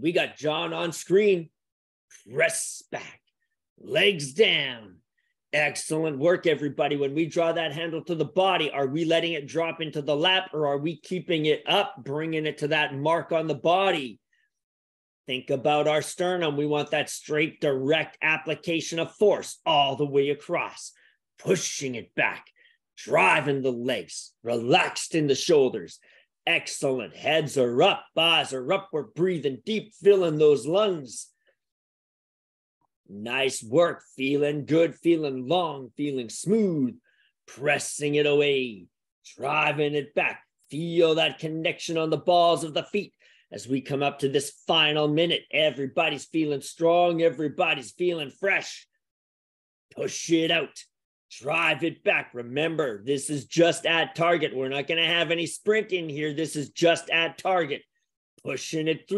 We got John on screen. Press back, legs down. Excellent work, everybody. When we draw that handle to the body, are we letting it drop into the lap or are we keeping it up, bringing it to that mark on the body? Think about our sternum. We want that straight, direct application of force all the way across, pushing it back, driving the legs, relaxed in the shoulders. Excellent. Heads are up, eyes are up. We're breathing deep, filling those lungs. Nice work. Feeling good, feeling long, feeling smooth, pressing it away, driving it back. Feel that connection on the balls of the feet as we come up to this final minute. Everybody's feeling strong, everybody's feeling fresh. Push it out, drive it back. Remember, this is just at target. We're not going to have any sprint in here. This is just at target, pushing it through.